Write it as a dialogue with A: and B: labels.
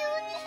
A: 기운이